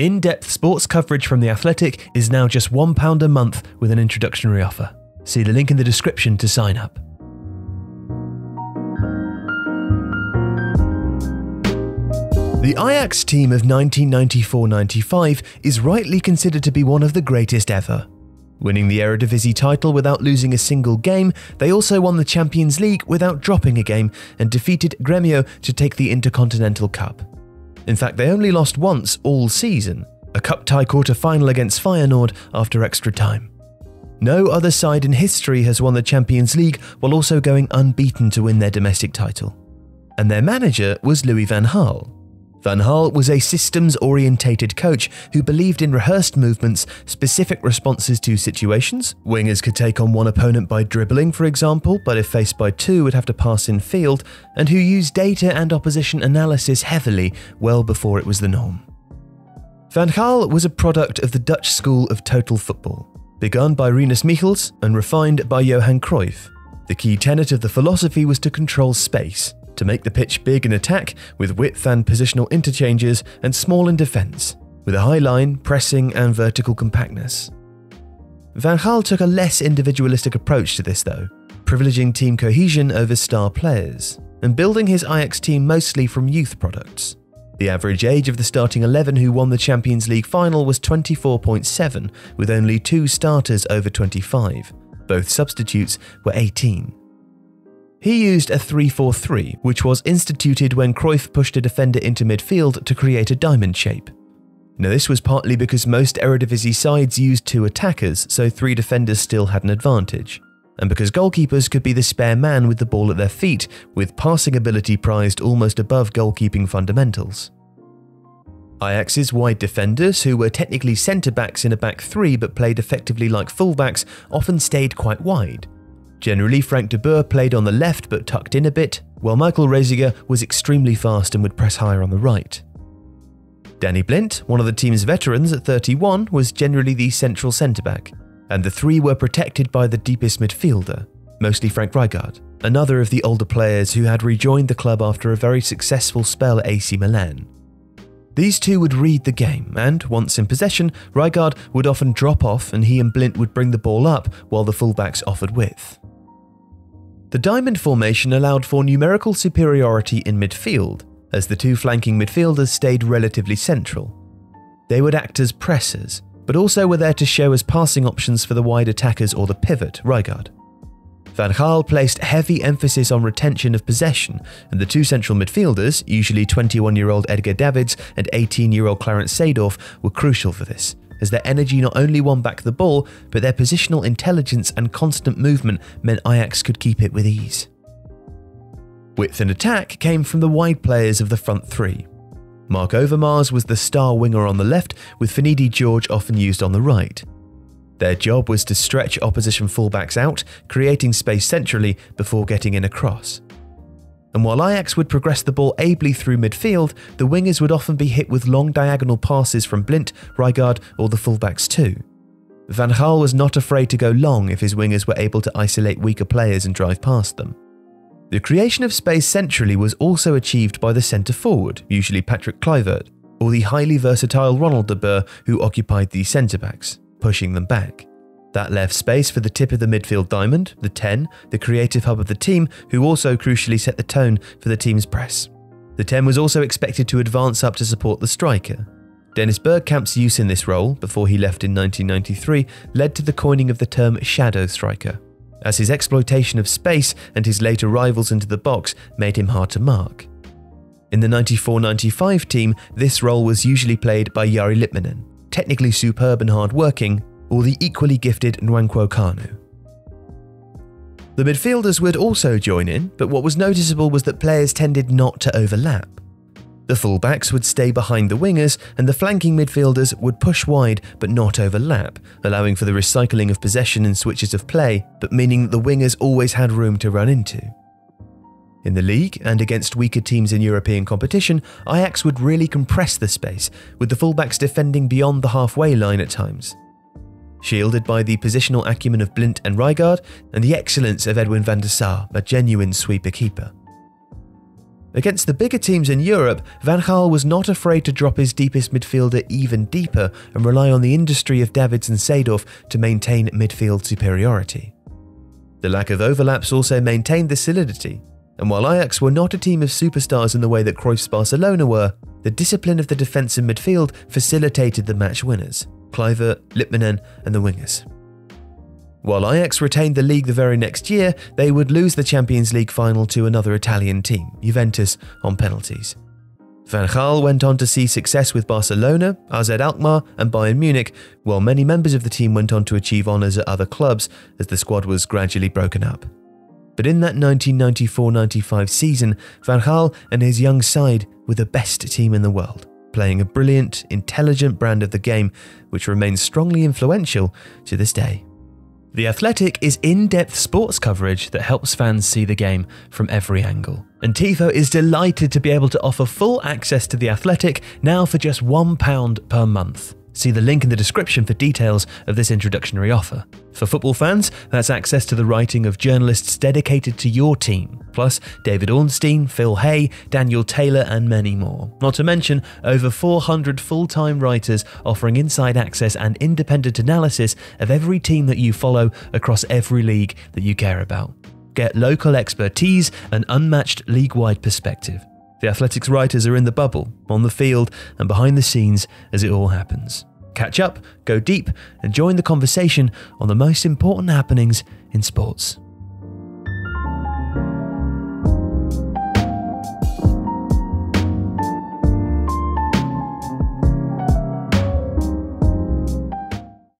In depth sports coverage from The Athletic is now just £1 a month with an introductory offer. See the link in the description to sign up. The Ajax team of 1994 95 is rightly considered to be one of the greatest ever. Winning the Eredivisie title without losing a single game, they also won the Champions League without dropping a game and defeated Gremio to take the Intercontinental Cup. In fact, they only lost once all season, a cup tie quarter final against Feyenoord after extra time. No other side in history has won the Champions League while also going unbeaten to win their domestic title. And their manager was Louis van Gaal, Van Gaal was a systems orientated coach who believed in rehearsed movements, specific responses to situations. Wingers could take on one opponent by dribbling, for example, but if faced by two, would have to pass in field, and who used data and opposition analysis heavily well before it was the norm. Van Gaal was a product of the Dutch school of total football, begun by Rinus Michels and refined by Johan Cruyff. The key tenet of the philosophy was to control space, to make the pitch big in attack with width and positional interchanges and small in defence, with a high line, pressing and vertical compactness. Van Gaal took a less individualistic approach to this though, privileging team cohesion over star players, and building his Ajax team mostly from youth products. The average age of the starting 11 who won the Champions League final was 24.7, with only two starters over 25. Both substitutes were 18. He used a 3-4-3, which was instituted when Cruyff pushed a defender into midfield to create a diamond shape. Now this was partly because most Eredivisie sides used two attackers, so three defenders still had an advantage, and because goalkeepers could be the spare man with the ball at their feet, with passing ability prized almost above goalkeeping fundamentals. Ajax's wide defenders, who were technically centre-backs in a back three but played effectively like fullbacks, often stayed quite wide, Generally, Frank de Boer played on the left but tucked in a bit, while Michael Reiziger was extremely fast and would press higher on the right. Danny Blind, one of the team's veterans at 31, was generally the central centre back, and the three were protected by the deepest midfielder, mostly Frank Rijkaard, another of the older players who had rejoined the club after a very successful spell at AC Milan. These two would read the game, and once in possession, Rijkaard would often drop off and he and Blind would bring the ball up while the fullbacks offered width. The diamond formation allowed for numerical superiority in midfield, as the two flanking midfielders stayed relatively central. They would act as pressers, but also were there to show as passing options for the wide attackers or the pivot, Rijkaard. Van Gaal placed heavy emphasis on retention of possession, and the two central midfielders, usually 21 year old Edgar Davids and 18 year old Clarence Seedorf, were crucial for this, as their energy not only won back the ball, but their positional intelligence and constant movement meant Ajax could keep it with ease. Width and attack came from the wide players of the front three. Marc Overmars was the star winger on the left, with Finidi George often used on the right. Their job was to stretch opposition fullbacks out, creating space centrally before getting in across and while Ajax would progress the ball ably through midfield, the wingers would often be hit with long diagonal passes from Blind, Rijkaard, or the fullbacks too. Van Gaal was not afraid to go long if his wingers were able to isolate weaker players and drive past them. The creation of space centrally was also achieved by the centre forward, usually Patrick Kluivert, or the highly versatile Ronald de Boer who occupied the centre backs, pushing them back. That left space for the tip of the midfield diamond, the 10, the creative hub of the team, who also crucially set the tone for the team's press. The 10 was also expected to advance up to support the striker. Dennis Bergkamp's use in this role, before he left in 1993, led to the coining of the term shadow striker, as his exploitation of space and his late arrivals into the box made him hard to mark. In the 94-95 team, this role was usually played by Jari Litmanen, technically superb and hard-working, or the equally gifted Nwankwo Kanu. The midfielders would also join in, but what was noticeable was that players tended not to overlap. The fullbacks would stay behind the wingers, and the flanking midfielders would push wide but not overlap, allowing for the recycling of possession and switches of play, but meaning that the wingers always had room to run into. In the league and against weaker teams in European competition, Ajax would really compress the space, with the fullbacks defending beyond the halfway line at times shielded by the positional acumen of Blind and Rijkaard and the excellence of Edwin van der Sar, a genuine sweeper keeper. Against the bigger teams in Europe, Van Gaal was not afraid to drop his deepest midfielder even deeper and rely on the industry of Davids and Seedorf to maintain midfield superiority. The lack of overlaps also maintained the solidity, and while Ajax were not a team of superstars in the way that Cruyff's Barcelona were, the discipline of the defensive midfield facilitated the match winners, Kluivert, Litmanen and the wingers. While Ajax retained the league the very next year, they would lose the Champions League final to another Italian team, Juventus, on penalties. Van Gaal went on to see success with Barcelona, AZ Alkmaar, and Bayern Munich, while many members of the team went on to achieve honours at other clubs as the squad was gradually broken up. But in that 1994 95 season, Van Gaal and his young side were the best team in the world, playing a brilliant, intelligent brand of the game which remains strongly influential to this day. The Athletic is in depth sports coverage that helps fans see the game from every angle. And TIFO is delighted to be able to offer full access to The Athletic now for just £1 per month. See the link in the description for details of this introductory offer. For football fans, that's access to the writing of journalists dedicated to your team, plus David Ornstein, Phil Hay, Daniel Taylor, and many more. Not to mention over 400 full time writers offering inside access and independent analysis of every team that you follow across every league that you care about. Get local expertise and unmatched league wide perspective. The Athletics writers are in the bubble, on the field, and behind the scenes as it all happens. Catch up, go deep, and join the conversation on the most important happenings in sports.